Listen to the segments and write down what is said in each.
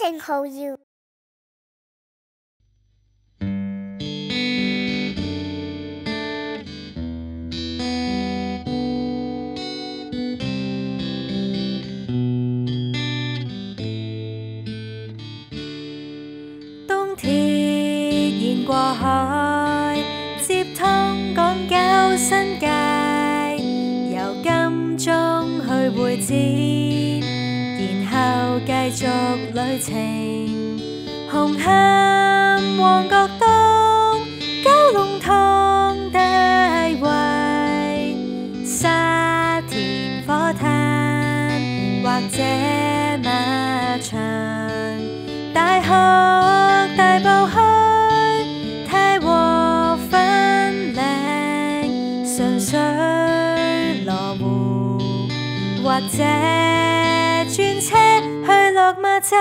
person hold you. Đông thì nhìn qua hải, tiếp thông con cao sân cài, vào cam trong hơi buổi chiều. 继续旅程，红磡旺角东，九龙塘大围，沙田火炭，或者马场，大学大埔墟，太和粉岭，纯粹罗湖，或者。走，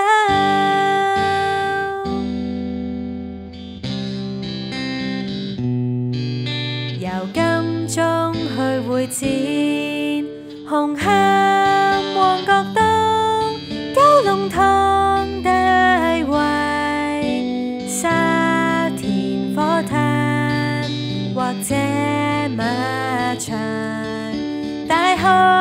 由金钟去会展，红磡旺角东，九龙塘大围，沙田火炭或者马场，大好。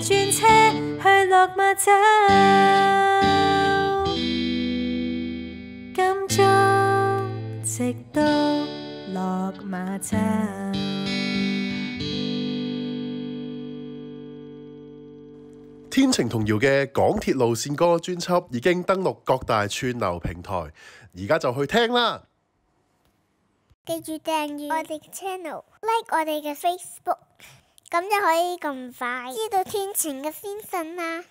去落落洲，洲。直到天晴童谣嘅《港铁路线歌》专辑已经登录各大串流平台，而家就去听啦！记住订阅我哋 channel，like 我哋嘅 Facebook。咁就可以咁快知道天晴嘅先生啦。